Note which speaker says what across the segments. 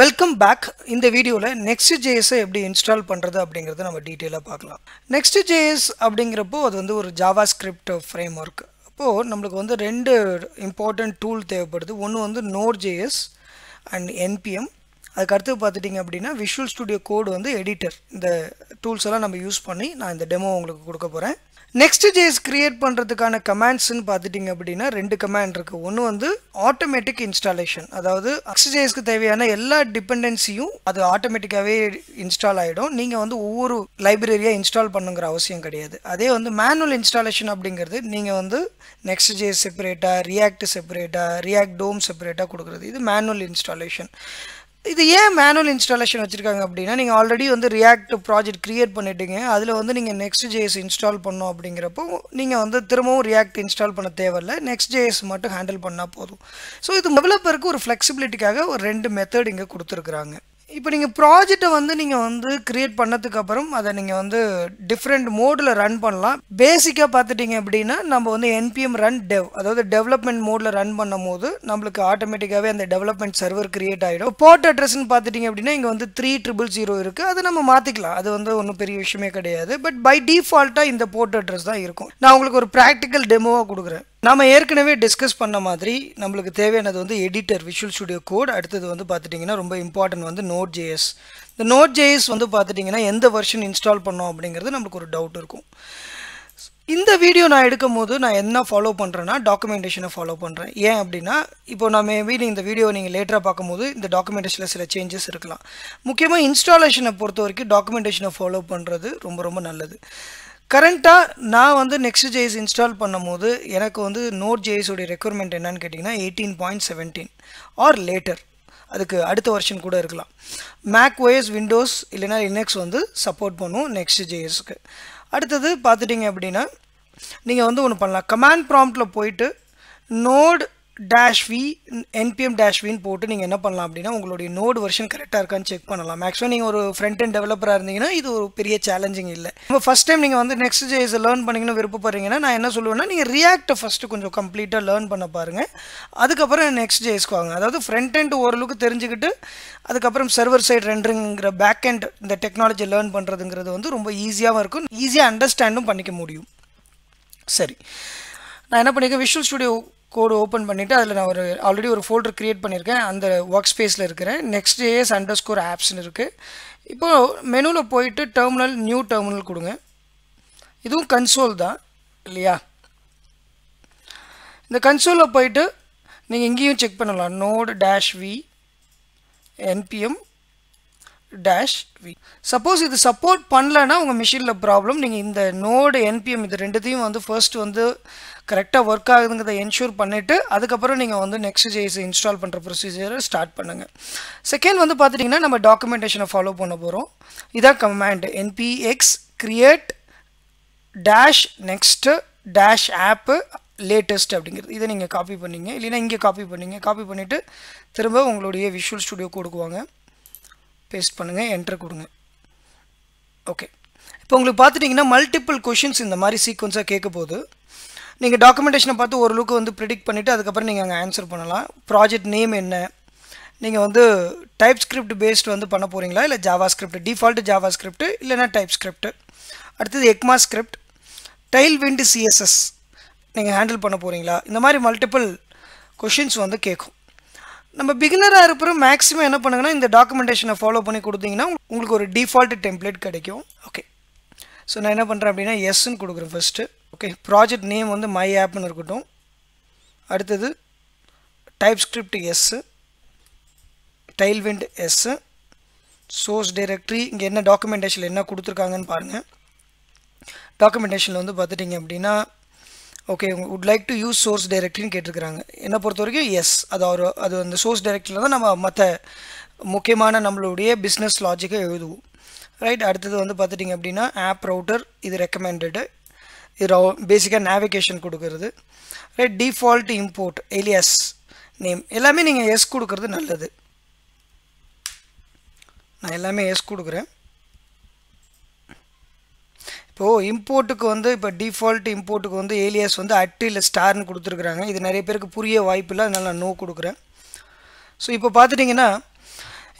Speaker 1: Welcome back இந்த வீடியோவில் next ஜேஎஸை எப்படி இன்ஸ்டால் பண்ணுறது அப்படிங்கிறத நம்ம டீட்டெயிலாக பார்க்கலாம். நெக்ஸ்ட் ஜேஎஸ் அப்படிங்கிறப்போ அது வந்து ஒரு ஜாவா ஸ்கிரிப்ட் ஃப்ரேம் ஒர்க் அப்போது நம்மளுக்கு வந்து ரெண்டு இம்பார்ட்டண்ட் டூல் தேவைப்படுது. ஒன்று வந்து நோர் ஜேஎஸ் அண்ட் என்பிஎம் அதுக்கு அடுத்து பார்த்துட்டிங்க அப்படின்னா விஷுவல் ஸ்டுடியோ கோடு வந்து எடிட்டர் இந்த டூல்ஸ் எல்லாம் நம்ம யூஸ் பண்ணி நான் இந்த டெமோ உங்களுக்கு கொடுக்க போகிறேன் நெக்ஸ்ட் ஜேஸ் கிரியேட் பண்ணுறதுக்கான கமாண்ட்ஸ்ன்னு பார்த்துட்டிங்க அப்படின்னா ரெண்டு கமாண்ட் இருக்குது ஒன்று வந்து ஆட்டோமேட்டிக் இன்ஸ்டாலேஷன் அதாவது நெக்ஸ்ட் தேவையான எல்லா டிபெண்டன்சியும் அது ஆட்டோமேட்டிக்காகவே இன்ஸ்டால் ஆகிடும் நீங்கள் வந்து ஒவ்வொரு லைப்ரரியாக இன்ஸ்டால் பண்ணுங்கிற அவசியம் கிடையாது. அதே வந்து மேனுவல் இன்ஸ்டாலேஷன் அப்படிங்கிறது நீங்கள் வந்து நெக்ஸ்ட் ஜேஸ் செப்பரேட்டாக ரியாக்ட் செப்பரேட்டாக ரியாக்ட் டோம் செப்பரேட்டாக கொடுக்குறது. இது மேனுவல் இன்ஸ்டாலேஷன் இது ஏன் மேனுவல் இன்ஸ்டாலேஷன் வச்சுருக்காங்க அப்படின்னா நீங்கள் ஆல்ரெடி வந்து ரியாக்ட் ப்ராஜெக்ட் க்ரியேட் பண்ணிட்டீங்க. அதில் வந்து நீங்கள் நெக்ஸ்ட் ஜேஎஸ் இன்ஸ்டால் பண்ணோம் அப்படிங்கிறப்போ நீங்கள் வந்து திரும்பவும் ரியாக்ட் இன்ஸ்டால் பண்ண தேவையில்ல. நெக்ஸ்ட் ஜேஎஸ் மட்டும் ஹேண்டில் பண்ணால் போதும். ஸோ இது டெவலப்பருக்கு ஒரு ஃப்ளெக்சிபிலிட்டிக்காக ஒரு ரெண்டு மெத்தட் இங்கே கொடுத்துருக்குறாங்க. இப்போ நீங்கள் ப்ராஜெக்டை வந்து நீங்கள் வந்து க்ரியேட் பண்ணதுக்கப்புறம் அதை நீங்கள் வந்து டிஃப்ரெண்ட் மோடில் ரன் பண்ணலாம். பேசிக்காக பார்த்துட்டிங்க அப்படின்னா நம்ம வந்து என்பிஎம் ரன் டெவ் அதாவது டெவலப்மெண்ட் மோடில் ரன் பண்ணும் போது நம்மளுக்கு ஆட்டோமேட்டிக்காகவே அந்த டெவலப்மெண்ட் சர்வர் கிரியேட் ஆகிடும் போர்ட் அட்ரஸ்ன்னு பார்த்துட்டிங்க அப்படின்னா இங்கே வந்து த்ரீ ட்ரிபிள் ஜீரோ இருக்குது அதை நம்ம மாற்றிக்கலாம் அது வந்து ஒன்றும் பெரிய விஷயமே கிடையாது. பட் பை டிஃபால்ட்டாக இந்த போர்ட் அட்ரஸ் தான் இருக்கும். நான் உங்களுக்கு ஒரு ப்ராக்டிக்கல் டெமோவாக கொடுக்குறேன். நாம் ஏற்கனவே டிஸ்கஸ் பண்ண மாதிரி நம்மளுக்கு தேவையானது வந்து எடிட்டர் விஷுவல் ஸ்டுடியோ கோட் அடுத்தது வந்து பார்த்துட்டிங்கன்னா ரொம்ப இம்பார்ட்டன்ட் வந்து நோட் ஜேஎஸ் இந்த நோட் ஜேஎஸ் வந்து பார்த்துட்டிங்கன்னா எந்த வெர்ஷன் இன்ஸ்டால் பண்ணோம் அப்படிங்கிறது நம்மளுக்கு ஒரு டவுட் இருக்கும். இந்த வீடியோ நான் எடுக்கும் போது நான் என்ன ஃபாலோ பண்ணுறேன்னா டாக்குமெண்டேஷனை ஃபாலோ பண்ணுறேன் ஏன் அப்படின்னா இப்போ நான் மேபி இந்த வீடியோ நீங்கள் லேட்டராக பார்க்கும்போது இந்த டாக்குமெண்டேஷனில் சில சேஞ்சஸ் இருக்கலாம். முக்கியமாக இன்ஸ்டாலேஷனை பொறுத்த வரைக்கும் டாக்குமெண்டேஷனை ஃபாலோ பண்ணுறது ரொம்ப ரொம்ப நல்லது. கரண்ட்டாக நான் வந்து நெக்ஸ்ட் ஜேஸ் இன்ஸ்டால் பண்ணும்போது எனக்கு வந்து நோட் ஜேஸோடைய ரெக்குயர்மெண்ட் என்னன்னு கேட்டிங்கன்னா eighteen point seventeen or later அதுக்கு அடுத்த வருஷன் கூட இருக்கலாம். மேக் ஓஎஸ் விண்டோஸ் இல்லைனா லினக்ஸ் வந்து சப்போர்ட் பண்ணும் நெக்ஸ்ட் ஜேஎஸ்க்கு அடுத்தது பார்த்துட்டிங்க அப்படின்னா நீங்கள் வந்து ஒன்று பண்ணலாம். கமாண்ட் ப்ராம்ப்டில் போயிட்டு node dash v npm dash வின்னு போட்டு நீங்கள் என்ன பண்ணலாம் அப்படின்னா உங்களுடைய நோடு வெர்ஷன் கரெக்டாக இருக்கான்னு செக் பண்ணலாம். மேக்ஸிமம் நீங்கள் ஒரு ஃப்ரண்ட் அண்ட் டெவலப்பராக இருந்தீங்கன்னா இது ஒரு பெரிய சேலஞ்சிங் இல்லை. நம்ம ஃபஸ்ட் டைம் நீங்கள் வந்து நெக்ஸ்ட் ஜேஸ் லேர்ன் பண்ணிங்கன்னு விருப்பப்படுறீங்கன்னா நான் என்ன சொல்லுவேன்னா நீங்கள் ரியாக்டை ஃபஸ்ட்டு கொஞ்சம் கம்ப்ளீட்டாக லேர்ன் பண்ண பாருங்கள் அதுக்கப்புறம் நெக்ஸ்ட் ஜேஸ்க்கு வாங்க. அதாவது ஃப்ரண்ட் அண்ட் ஓரளவுக்கு தெரிஞ்சுக்கிட்டு அதுக்கப்புறம் சர்வர் சைட் ரெண்டருங்கிற பேக் அண்ட் இந்த டெக்னாலஜி லேர்ன் பண்ணுறதுங்கிறது வந்து ரொம்ப ஈஸியாகவும் இருக்கும். ஈஸியாக அண்டர்ஸ்டாண்டும் பண்ணிக்க முடியும். சரி. நான் என்ன பண்ணியிருக்கேன் விஷுவல் ஸ்டுடியோ கோடு ஓப்பன் பண்ணிவிட்டு அதில் நான் ஒரு ஆல்ரெடி ஒரு ஃபோல்டர் க்ரியேட் பண்ணியிருக்கேன் அந்த ஒர்க் ஸ்பேஸில் இருக்கிறேன். நெக்ஸ்ட் ஏஎஸ் அண்டர் ஸ்கோர் ஆப்ஸ்னு இருக்குது இப்போது மெனுவில் போயிட்டு டெர்மினல் நியூ டெர்மினல் கொடுங்க. இதுவும் கன்சோல் தான் இல்லையா? இந்த கன்சோலில் போயிட்டு நீங்கள் இங்கேயும் செக் பண்ணலாம். Node dash v npm dash v suppose இது சப்போர்ட் பண்ணலன்னா உங்கள் மிஷினில் ப்ராப்ளம் நீங்கள் இந்த நோடு என்பிஎம் இது ரெண்டுத்தையும் வந்து ஃபர்ஸ்ட் வந்து கரெக்டாக ஒர்க் ஆகுதுங்கிறத என்ஷூர் பண்ணிவிட்டு அதுக்கப்புறம் நீங்கள் வந்து நெக்ஸ்ட் ஜேஸ் இன்ஸ்டால் பண்ணுற ப்ரொசீஜரை ஸ்டார்ட் பண்ணுங்கள் செகண்ட் வந்து பார்த்துட்டிங்கன்னா நம்ம டாக்குமெண்டேஷனை ஃபாலோ பண்ண போகிறோம் இதான் command NPX create dash next dash app latest அப்படிங்கிறது. இதை நீங்கள் காப்பி பண்ணிங்க. இல்லைன்னா இங்கே காப்பி பண்ணிங்க. காப்பி பண்ணிவிட்டு திரும்ப உங்களுடைய விஷுவல் ஸ்டுடியோ கொடுக்குவாங்க பேஸ்ட் பண்ணுங்கள் என்ட்ரு கொடுங்க. ஓகே இப்போ உங்களுக்கு பார்த்துட்டிங்கன்னா மல்டிபிள் கொஷின்ஸ் இந்த மாதிரி சீக்வன்ஸாக கேட்க போது நீங்கள் டாக்குமெண்டேஷனை பார்த்து ஒரு லுக்கு வந்து ப்ரிடிக்ட் பண்ணிவிட்டு அதுக்கப்புறம் நீங்கள் அங்கே ஆன்சர் பண்ணலாம். ப்ராஜெக்ட் நேம் என்ன? நீங்கள் வந்து டைப் ஸ்கிரிப்ட் பேஸ்ட் வந்து பண்ண போகிறீங்களா இல்லை JavaScript default JavaScript இல்லைனா டைப் ஸ்கிரிப்ட் அடுத்தது ECMAScript Tailwind CSS நீங்கள் ஹேண்டில் பண்ண போகிறீங்களா இந்த மாதிரி மல்டிபிள் கொஷின்ஸ் வந்து கேட்கும். நம்ம பிகினராக இருப்போம் மேக்ஸிமம் என்ன பண்ணுங்கன்னா இந்த டாக்குமெண்டேஷனை ஃபாலோ பண்ணி கொடுத்தீங்கன்னா உங்களுக்கு ஒரு டிஃபால்ட் டெம்ப்ளேட் கிடைக்கும். ஓகே ஸோ நான் என்ன பண்ணுறேன் அப்படின்னா எஸ்ன்னு கொடுக்குறேன் ஃபஸ்ட்டு ஓகே ப்ராஜெக்ட் நேம் வந்து மை ஆப்னு இருக்கட்டும். அடுத்தது TypeScript yes Tailwind yes source directory இங்கே என்ன டாக்குமெண்டேஷனில் என்ன கொடுத்துருக்காங்கன்னு பாருங்கள் டாக்குமெண்டேஷனில் வந்து பார்த்துட்டிங்க அப்படின்னா okay would like to use source டைரக்ட்ரின்னு கேட்டிருக்கிறாங்க. என்னை பொறுத்த வரைக்கும் எஸ் அது ஒரு அது அந்த சோர்ஸ் டைரக்டரியில் தான் நம்ம மற்ற முக்கியமான நம்மளுடைய பிஸ்னஸ் லாஜிக்கை எழுதுவோம். ரைட் அடுத்தது வந்து பார்த்துட்டிங்க அப்படின்னா ஆப் ரவுட்டர் இது ரெக்கமெண்டடு இது பேசிக்காக நேவிகேஷன் கொடுக்கறது. Right default import alias name எல்லாமே நீங்கள் எஸ் கொடுக்கறது நல்லது. நான் எல்லாமே எஸ் கொடுக்குறேன். ஓ இம்போர்ட்டுக்கு வந்து இப்போ டிஃபால்ட் இம்போர்ட்டுக்கு வந்து ஏலியாஸ் வந்து அட்டு இல்லை ஸ்டார்னு கொடுத்துருக்குறாங்க. இது நிறைய பேருக்கு புரிய வாய்ப்பு இல்லை அதனால் நான் நோ கொடுக்குறேன். ஸோ இப்போ பார்த்துட்டிங்கன்னா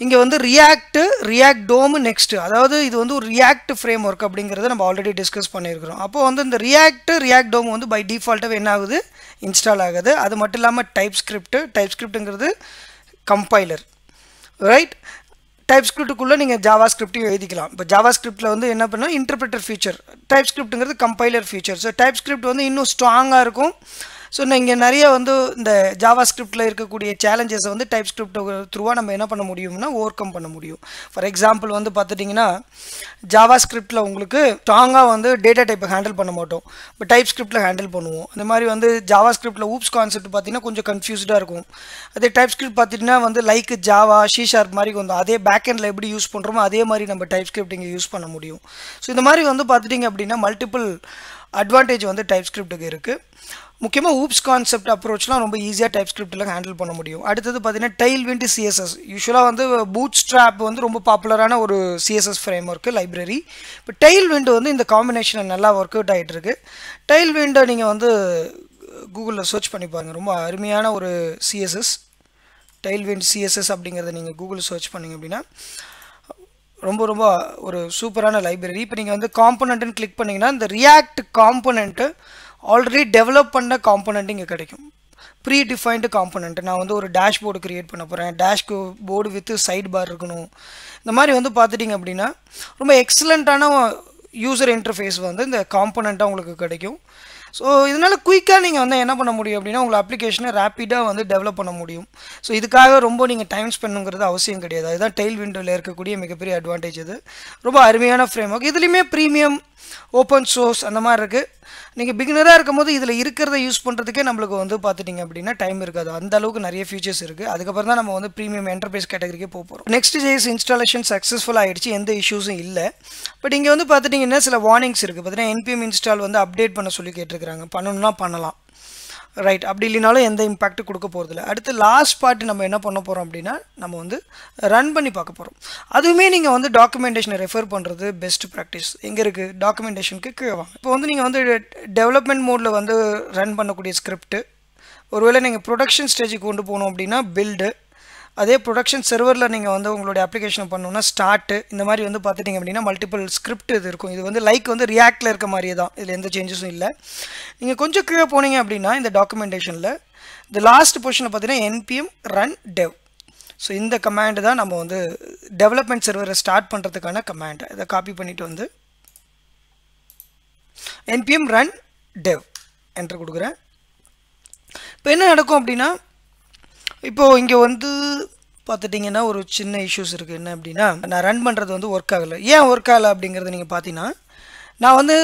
Speaker 1: இங்கே வந்து ரியாக்ட்டு ரியாக்ட் டோமு நெக்ஸ்ட்டு அதாவது இது வந்து ஒரு ரியாக்ட் ஃப்ரேம் ஒர்க் அப்படிங்கிறத நம்ம ஆல்ரெடி டிஸ்கஸ் பண்ணியிருக்கிறோம். அப்போது வந்து இந்த ரியாக்ட் ரியாக்ட் டோம் வந்து பை டிஃபால்ட்டாக என்ன ஆகுது? இன்ஸ்டால் ஆகுது. அது மட்டும் இல்லாமல் டைப் ஸ்கிரிப்ட் டைப் ஸ்கிரிப்ட்டுங்கிறது கம்பைலர் ரைட் டைப் ஸ்கிரிப்ட்டுக்குள்ளே நீங்கள் ஜாவா ஸ்கிரிப்டையும் எழுதிக்கலாம். இப்போ ஜாவா ஸ்கிரிப்டில் வந்து என்ன பண்ணால் இன்டர்பிரட்டர் ஃபீச்சர் டைப் ஸ்கிரிப்ட்டுங்கிறது compiler feature so TypeScript வந்து இன்னும் ஸ்ட்ராங்காக இருக்கும். ஸோ நீங்கள் நிறைய வந்து இந்த ஜாவா ஸ்கிரிப்டில் இருக்கக்கூடிய சேலஞ்சஸை வந்து டைப் ஸ்கிரிப்ட் த்ரூவாக நம்ம என்ன பண்ண முடியும்னா ஓவர் கம் பண்ண முடியும். ஃபார் எக்ஸாம்பிள் வந்து பார்த்துட்டிங்கன்னா ஜாவா ஸ்கிரிப்டில் உங்களுக்கு ஸ்ட்ராங்காக வந்து டேட்டா டைப்பை ஹேண்டில் பண்ண மாட்டோம். இப்போ டைப் ஸ்கிரிப்டில் ஹேண்டில் பண்ணுவோம். அந்த மாதிரி வந்து ஜாவா ஸ்கிரிப்டில் ஊப்ஸ் கான்செப்ட் பார்த்தீங்கன்னா கொஞ்சம் கன்ஃபியூஸ்டாக இருக்கும். அதே டைப் ஸ்கிரிப்ட் பார்த்தீங்கன்னா வந்து லைக் ஜாவா ஷீ ஷார்ப் மாதிரி வந்து அதே பேக் எண்டில் எப்படி யூஸ் பண்ணுறோமோ அதே மாதிரி நம்ம டைப் ஸ்கிரிப்ட் இங்கே யூஸ் பண்ண முடியும். ஸோ இந்த மாதிரி வந்து பார்த்துட்டிங்க அப்படின்னா மல்டிபிள் அட்வான்டேஜ் வந்து டைப் ஸ்கிரிப்ட்டுக்கு இருக்குது முக்கியமாக ஊப்ஸ் கான்செப்ட் அப்ரோச்லாம் ரொம்ப ஈஸியாக டைப் ஸ்கிரிப்டில் ஹேண்டில் பண்ண முடியும். அடுத்தது பார்த்தீங்கன்னா டைல் விண்ட் சிஎஸ்எஸ் யூஸ்வலாக வந்து பூட் ஸ்ட்ராப் வந்து ரொம்ப பாப்புலரான ஒரு சிஎஸ்எஸ் ஃப்ரேம் ஒர்க்கு லைப்ரரி இப்போ டைல் விண்ட் வந்து இந்த காம்பினேஷன் நல்லா ஒர்க் அவுட் ஆகிட்டு இருக்கு டைல் விண்டை நீங்கள் வந்து கூகுளில் சர்ச் பண்ணி பாருங்கள் ரொம்ப அருமையான ஒரு சிஎஸ்எஸ் டைல் விண்ட் சிஎஸ்எஸ் அப்படிங்கிறத நீங்கள் கூகுளில் சர்ச் பண்ணிங்க அப்படின்னா ரொம்ப ரொம்ப ஒரு சூப்பரான லைப்ரரி. இப்போ நீங்கள் வந்து காம்பனண்ட்டுன்னு கிளிக் பண்ணிங்கன்னா இந்த ரியாக்ட் காம்பனண்ட்டு ஆல்ரெடி டெவலப் பண்ண காம்பனண்ட் இங்கே கிடைக்கும். ப்ரீ டிஃபைன்டு காம்பனண்ட் நான் வந்து ஒரு டேஷ்போர்டு க்ரியேட் பண்ண போகிறேன் டேஷ்க்கு போர்டு வித் சைட் பார் இருக்கணும். இந்த மாதிரி வந்து பார்த்துட்டிங்க அப்படின்னா ரொம்ப எக்ஸலண்ட்டான யூசர் இன்டர்ஃபேஸ் வந்து இந்த காம்பனண்ட்டாக உங்களுக்கு கிடைக்கும். ஸோ இதனால் குயிக்காக நீங்கள் வந்து என்ன பண்ண முடியும் அப்படின்னா உங்கள் அப்ளிகேஷனை ரேப்பிடாக வந்து டெவலப் பண்ண முடியும். ஸோ இதுக்காக ரொம்ப நீங்கள் டைம் ஸ்பெண்ட்ங்கிறது அவசியம் கிடையாது. அதுதான் டெய்ல் விண்டோவில் இருக்கக்கூடிய மிகப்பெரிய அட்வான்டேஜ் இது. ரொம்ப அருமையான ஃப்ரேம் ஒர்க் இதுலேயுமே ப்ரீமியம் ஓப்பன் சோர்ஸ் அந்த மாதிரி இருக்குது நீங்கள் பிகினராக இருக்கும் போது இதில் இருக்கிறத யூஸ் பண்ணுறதுக்கே நம்மளுக்கு வந்து பார்த்துட்டிங்க அப்படின்னா டைம் இருக்காது. அந்த அளவுக்கு நிறைய ஃபீச்சர்ஸ் இருக்குது அதுக்கப்புறம் தான் நம்ம வந்து ப்ரீமியம் என்டர்பிரைஸ் கேட்டகரிக்கே போக போகிறோம் நெக்ஸ்ட் ஜேஸ் இன்ஸ்டாலேஷன் சக்ஸஸ்ஃபுல் ஆகிடுச்சு எந்த இஷ்யூஸும் இல்லை. பட் இங்கே வந்து பார்த்துட்டிங்கன்னா சில வார்னிங்ஸ் இருக்குது பார்த்தீங்கன்னா என்பிஎம் இன்ஸ்டால் வந்து அப்டேட் பண்ண சொல்லி கேட்டிருக்கிறாங்க. பண்ணணும்னா பண்ணலாம். ரைட் அப்படி இல்லைனாலும் எந்த இம்பேக்ட்டும் கொடுக்க போகிறதில்ல அடுத்து லாஸ்ட் பார்ட் நம்ம என்ன பண்ண போகிறோம் அப்படின்னா நம்ம வந்து ரன் பண்ணி பார்க்க போகிறோம் அதுவுமே நீங்கள் வந்து டாக்குமெண்டேஷனை ரெஃபர் பண்ணுறது பெஸ்ட் ப்ராக்டிஸ் எங்கே இருக்குது டாக்குமெண்டேஷனுக்கு கீழே வாங்க. இப்போ வந்து நீங்கள் வந்து டெவலப்மெண்ட் மோடில் வந்து ரன் பண்ணக்கூடிய ஸ்கிரிப்ட் ஒருவேளை நீங்கள் ப்ரொடக்ஷன் ஸ்டேஜுக்கு கொண்டு போகணும் அப்படின்னா பில்டு அதே ப்ரொடக்ஷன் செர்வரில் நீங்கள் வந்து உங்களுடைய அப்ளிகேஷன் பண்ணணும்னா ஸ்டார்ட்டு இந்த மாதிரி வந்து பார்த்துட்டிங்க அப்படின்னா மல்டிபிள் ஸ்கிரிப்ட் இது இருக்கும். இது வந்து லைக் வந்து ரியாக்டில் இருக்க மாதிரியே தான். இதில் எந்த சேஞ்சஸும் இல்லை. நீங்கள் கொஞ்சம் கீழே போனீங்க அப்படின்னா இந்த டாக்குமெண்டேஷனில் இந்த லாஸ்ட் பொசிஷனில் பார்த்தீங்கன்னா என்பிஎம் ரன் டெவ் ஸோ இந்த கமாண்டு தான் நம்ம வந்து டெவலப்மெண்ட் சர்வரை ஸ்டார்ட் பண்ணுறதுக்கான கமாண்ட் இதை காப்பி பண்ணிவிட்டு வந்து என்பிஎம் ரன் டெவ் என்று கொடுக்குறேன். இப்போ என்ன நடக்கும் அப்படின்னா இப்போது இங்கே வந்து பார்த்துட்டிங்கன்னா ஒரு சின்ன இஷ்யூஸ் இருக்குது என்ன அப்படின்னா நான் ரன் பண்ணுறது வந்து ஒர்க் ஆகலை. ஏன் ஒர்க் ஆகலை அப்படிங்கிறது நீங்கள் பார்த்தீங்கன்னா நான் வந்து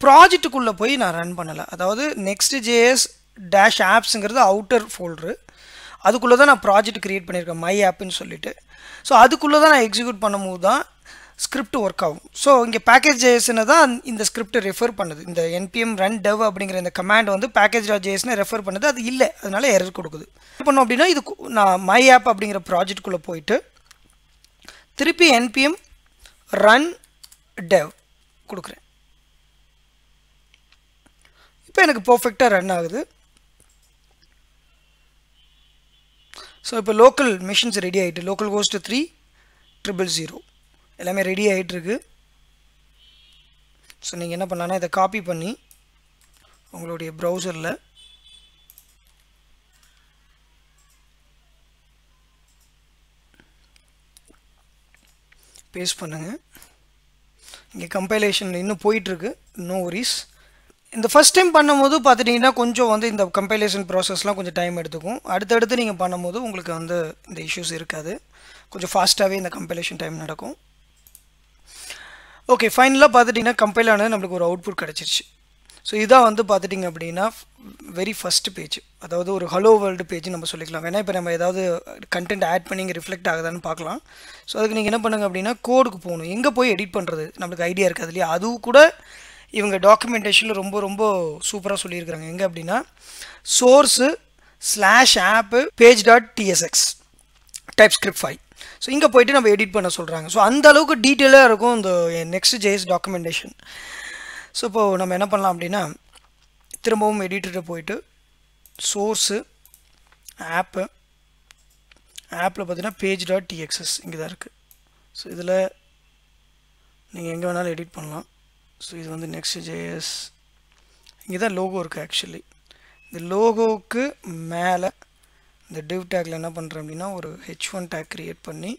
Speaker 1: ப்ராஜெக்ட்டுக்குள்ளே போய் நான் ரன் பண்ணலை. அதாவது நெக்ஸ்ட் ஜேஎஸ் டேஷ் ஆப்ஸுங்கிறது அவுட்டர் ஃபோல்டரு அதுக்குள்ளே தான் நான் ப்ராஜெக்ட் க்ரியேட் பண்ணியிருக்கேன் மை ஆப்புன்னு சொல்லிட்டு. ஸோ அதுக்குள்ளே தான் நான் எக்ஸிக்யூட் பண்ணும்போது தான் ஸ்கிரிப்ட் ஒர்க் ஆகும். ஸோ இங்கே பேக்கேஜ் ஜேஎஸ்னு தான் இந்த ஸ்கிரிப்ட் ரெஃபர் பண்ணுது. இந்த என்பிஎம் ரன் டெவ் அப்படிங்கிற இந்த கமாண்ட் வந்து பேக்கேஜ் ஜேஎஸ்னு ரெஃபர் பண்ணுது. அது இல்லை. அதனால எரர் கொடுக்குது. என்ன பண்ணோம் அப்படின்னா இது நான் மை ஆப் அப்படிங்கிற ப்ராஜெக்ட்குள்ளே போயிட்டு திருப்பி என்பிஎம் ரன் டெவ் கொடுக்குறேன். இப்போ எனக்கு பர்ஃபெக்டாக ரன் ஆகுது. ஸோ இப்போ லோக்கல் மிஷின்ஸ் ரெடி ஆகிட்டு localhost three triple zero எல்லாமே ரெடி ஆகிட்டுருக்கு ஸோ நீங்கள் என்ன பண்ணலான்னா இதை காப்பி பண்ணி உங்களுடைய ப்ரௌசரில் பேஸ்ட் பண்ணுங்கள் இங்கே கம்பைலேஷன் இன்னும் போயிட்டுருக்கு. நோ ஒரிஸ் இந்த ஃபஸ்ட் டைம் பண்ணும்போது பார்த்துட்டிங்கன்னா கொஞ்சம் வந்து இந்த கம்பைலேஷன் ப்ராசஸ்லாம் கொஞ்சம் டைம் எடுத்துக்கும். அடுத்தடுத்து நீங்கள் பண்ணும்போது உங்களுக்கு வந்து இந்த இஷ்யூஸ் இருக்காது. கொஞ்சம் ஃபாஸ்ட்டாகவே இந்த கம்பைலேஷன் டைம் நடக்கும். ஓகே ஃபைனலாக பார்த்துட்டிங்கன்னா கம்பைல் ஆனது நம்மளுக்கு ஒரு அவுட்புட் கிடச்சிருச்சு. ஸோ இதான் வந்து பார்த்துட்டிங்க அப்படின்னா வெரி ஃபஸ்ட் பேஜ் அதாவது ஒரு ஹலோ வேர்ல்டு பேஜ் நம்ம சொல்லிக்கலாம். ஏன்னா இப்போ நம்ம ஏதாவது கண்டென்ட் ஆட் பண்ணி இங்கே ரிஃப்ளெக்ட் ஆகுதான்னு பார்க்கலாம். ஸோ அதுக்கு நீங்கள் என்ன பண்ணுங்க அப்படின்னா கோடுக்கு போகணும். எங்கே போய் எடிட் பண்ணுறது நம்மளுக்கு ஐடியா இருக்காது இல்லையா? அதுவும் கூட இவங்க டாக்குமெண்டேஷனில் ரொம்ப ரொம்ப சூப்பராக சொல்லியிருக்கிறாங்க. எங்கே அப்படின்னா source slash app page dot TSX TypeScript file so இங்கே போயிட்டு நம்ம எடிட் பண்ண சொல்கிறாங்க ஸோ அந்த அளவுக்கு டீட்டெயிலாக இருக்கும் இந்த நெக்ஸ்ட் ஜேஎஸ் டாக்குமெண்டேஷன் ஸோ இப்போது நம்ம என்ன பண்ணலாம் அப்படின்னா திரும்பவும் எடிட்டர்கிட்ட போயிட்டு சோர்ஸு ஆப்பு ஆப்பில் பார்த்தீங்கன்னா பேஜ் டாட் டிஎக்ஸ்எஸ் இங்கே தான் இருக்குது ஸோ இதில் நீங்கள் எங்கே வேணாலும் எடிட் பண்ணலாம். ஸோ இது வந்து நெக்ஸ்ட் ஜேஎஸ் இங்கே தான் லோகோ இருக்குது ஆக்சுவலி இந்த லோகோவுக்கு மேலே இந்த டிவ் டேக்கில் என்ன பண்ணுறேன் அப்படின்னா ஒரு ஹெச் ஒன் டேக் க்ரியேட் பண்ணி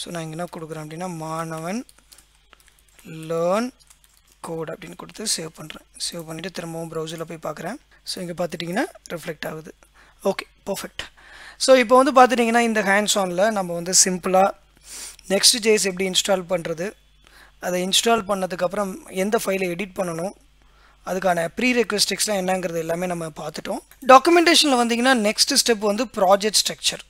Speaker 1: ஸோ நான் இங்கே என்ன கொடுக்குறேன் அப்படின்னா மாணவன் லேர்ன் கோட் அப்படின்னு கொடுத்து சேவ் பண்ணுறேன் சேவ் பண்ணிவிட்டு திரும்பவும் ப்ரௌசரில் போய் பார்க்குறேன். ஸோ இங்கே பார்த்துட்டிங்கன்னா ரிஃப்ளெக்ட் ஆகுது. ஓகே பர்ஃபெக்ட் ஸோ இப்போ வந்து பார்த்துட்டிங்கன்னா இந்த ஹேண்ட்ஸ் ஆனில் நம்ம வந்து சிம்பிளாக நெக்ஸ்ட் ஜேஸ் எப்படி இன்ஸ்டால் பண்ணுறது அதை இன்ஸ்டால் பண்ணதுக்கப்புறம் எந்த ஃபைலை எடிட் பண்ணணும்? அதுக்கான ப்ரீ ரெக்வஸ்டிக்ஸ்லாம் என்னங்கிறது எல்லாமே நம்ம பார்த்துட்டோம். டாக்குமெண்டேஷனில் வந்தீங்கன்னா நெக்ஸ்ட் ஸ்டெப் வந்து ப்ராஜெக்ட் ஸ்ட்ரக்சர்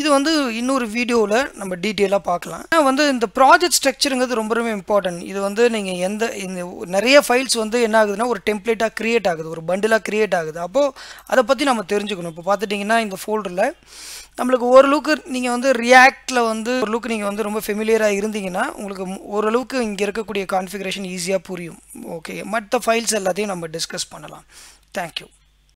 Speaker 1: இது வந்து இன்னொரு வீடியோவில் நம்ம டீட்டெயிலாக பார்க்கலாம். ஆனால் வந்து இந்த ப்ராஜெக்ட் ஸ்ட்ரக்சருங்கிறது ரொம்ப ரொம்ப இம்பார்ட்டன்ட் இது வந்து நீங்கள் எந்த இந்த நிறைய ஃபைல்ஸ் வந்து என்ன ஆகுதுன்னா ஒரு டெம்ப்ளேட்டாக க்ரியேட் ஆகுது. ஒரு பண்டிலாக க்ரியேட் ஆகுது. அப்போது அதை பற்றி நம்ம தெரிஞ்சுக்கணும். இப்போ பார்த்துட்டிங்கன்னா இந்த ஃபோல்டரில் நம்மளுக்கு ஓரளவுக்கு நீங்கள் வந்து ரியாக்டில் வந்து ஓரளவுக்கு நீங்கள் வந்து ரொம்ப ஃபெமிலியராக இருந்தீங்கன்னா உங்களுக்கு ஓரளவுக்கு இங்கே இருக்கக்கூடிய கான்ஃபிகரேஷன் ஈஸியாக புரியும். ஓகே மற்ற ஃபைல்ஸ் எல்லாத்தையும் நம்ம டிஸ்கஸ் பண்ணலாம். தேங்க்யூ